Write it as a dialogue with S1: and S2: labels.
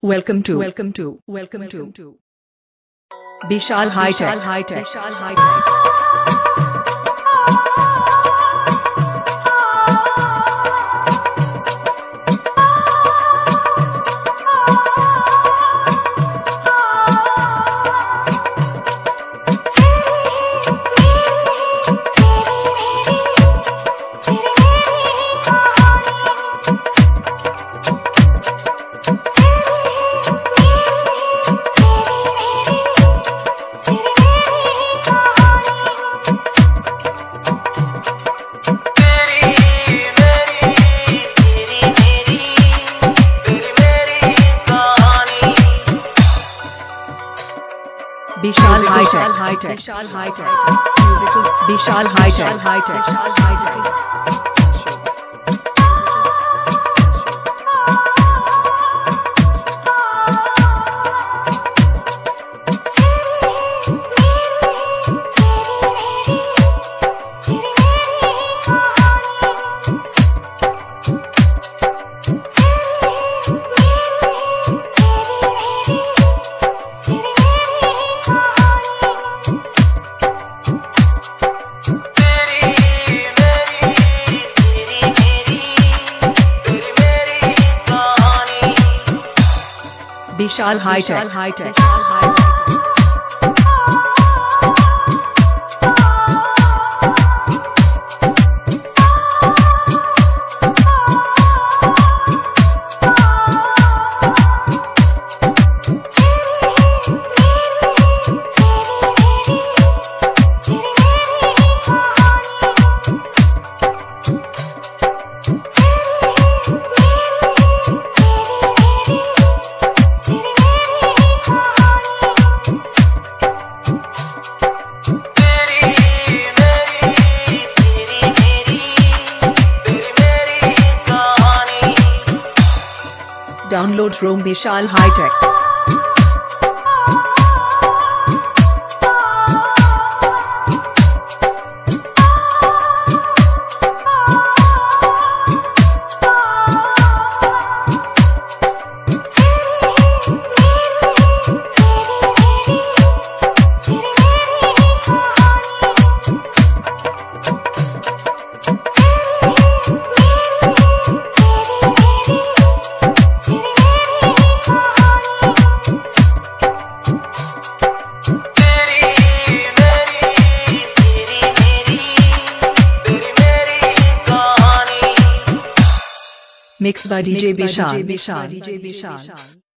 S1: Welcome to welcome to welcome to. Bishal High Tech. High Bishal High Tech. Bishal High High Tech Bishal High Tech Musical Bishal High Tech High Tech Bishal High Tech Vishal high tech. From Bishal High Tech. Mixed by DJ Bishal. DJ Bishal.